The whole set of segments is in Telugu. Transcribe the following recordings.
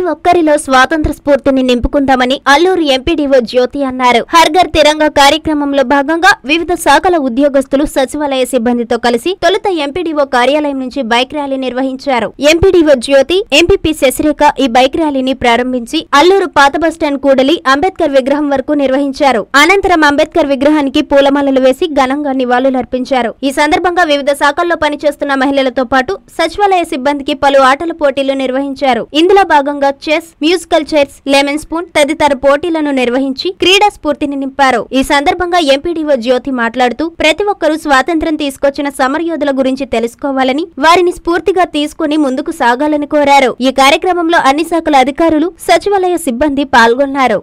ప్రతి ఒక్కరిలో స్వాతంత్ర స్ఫూర్తిని నింపుకుందామని అల్లూరు ఎంపీడీఓ జ్యోతి అన్నారు. హర్ఘర్ తిరంగా కార్యక్రమంలో భాగంగా వివిధ శాఖల ఉద్యోగస్తులు సచివాలయ సిబ్బందితో కలిసి తొలుత ఎంపీడీఓ కార్యాలయం నుంచి బైక్ ర్యాలీ నిర్వహించారు. ఎంపీడీఓ జ్యోతి ఎంపీపీ శశిరేఖ ఈ బైక్ ర్యాలీని ప్రారంభించి అల్లూరు పాత బస్టాండ్ కూడలి అంబేద్కర్ విగ్రహం వరకు నిర్వహించారు. అనంతరం అంబేద్కర్ విగ్రహానికి పూలమాలలు వేసి ఘనంగా నివాళులర్పించారు. ఈ సందర్భంగా వివిధ శాఖల్లో పనిచేస్తున్న మహిళలతో పాటు సచివాలయ సిబ్బందికి పలు ఆటల పోటీలు నిర్వహించారు. ఇందులో భాగంగా yoga chess musical chairs lemon spoon తదితర పోటీలను నిర్వహించి క్రీడా స్ఫూర్తిని నింపారు ఈ సందర్భంగా ఎంపీడీఓ జ్యోతి మాట్లాడుతూ ప్రతి ఒక్కరూ స్వాతంత్ర్యం తీసుకొచ్చిన సమరయోధుల గురించి తెలుసుకోవాలని వారిని స్ఫూర్తిగా తీసుకుని ముందుకు సాగాలని కోరారు ఈ కార్యక్రమంలో అన్ని శాఖల అధికారులు సచివాలయ సిబ్బంది పాల్గొన్నారు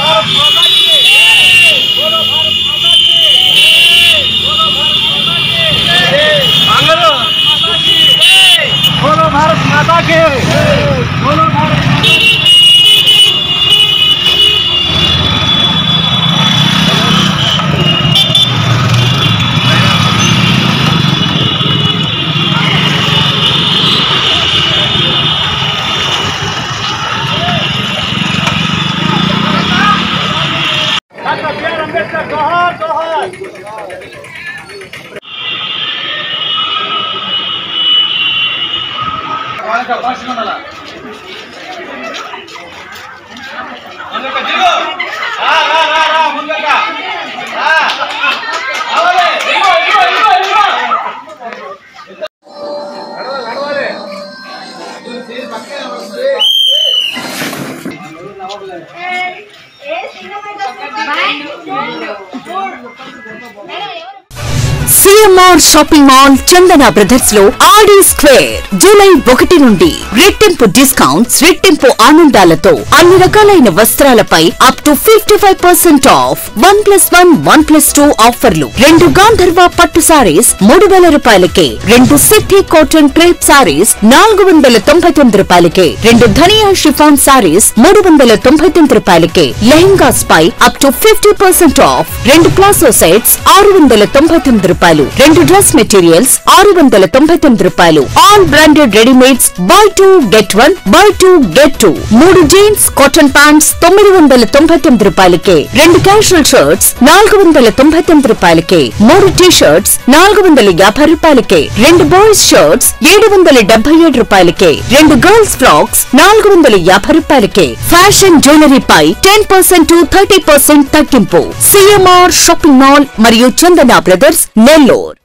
భారత్ మాతా माता की बोलो भारत माता की बोलो भारत माता की बोलो भारत माता की मांगलो माता की बोलो भारत माता की बोलो भारत माता की डॉक्टर बी आर अम्बेडकर जोहार जोहार ಆಗ ಭಾಷೆ ಮಾಡಲ್ಲ Bye. CMR shopping mall Chandana బ్రదర్స్లో ఆడి స్క్వేర్. జూలై ఒకటి నుండి రెట్టింపు డిస్కౌంట్స్ రెట్టింపు ఆనందాలతో అన్ని రకాలైన వస్త్రాలపై up to fifty five percent off one plus one one plus two ఆఫర్లు రెండు గాంధర్వ పట్టు సారీస్ మూడు వేల రూపాయలకే. రెండు సిద్ధి కాటన్ క్రేప్ సారీస్ నాలుగు వందల తొంభై తొమ్మిది రూపాయలకే. రెండు ధనియా షిఫాన్ సారీస్ మూడు వందల తొంభై తొమ్మిది రూపాయలకే. లెహంగాస్ పై up to fifty percent off రెండు ప్లాసో సెట్స్ ఆరు వందల తొంభై తొమ్మిది రూపాయలు. రెండు డ్రెస్ మెటీరియల్స్ ఆరు వందల తొంభై తొమ్మిది రూపాయలు. All branded readymades buy two get one buy two get two. మూడు జీన్స్ కాటన్ ప్యాంట్స్ తొమ్మిది వందల తొంభై తొమ్మిది రూపాయలకే. రెండు క్యాషువల్ షర్ట్స్ నాలుగు వందల తొంభై తొమ్మిది రూపాయలకే. మూడు టీ షర్ట్స్ నాలుగు వందల యాభై రూపాయలకే. రెండు బాయ్స్ షర్ట్స్ ఏడు వందల డెబ్బై ఏడు రూపాయలకే. రెండు గర్ల్స్ ఫ్రాక్స్ నాలుగు వందల యాభై రూపాయలకే. ఫ్యాషన్ జ్యువెలరీ పై టెన్ పర్సెంట్ థర్టీ పర్సెంట్ తగ్గింపు. సిఎంఆర్ షాపింగ్ మాల్ మరియు చందన బ్రదర్స్ నెల్లూరు. Lord.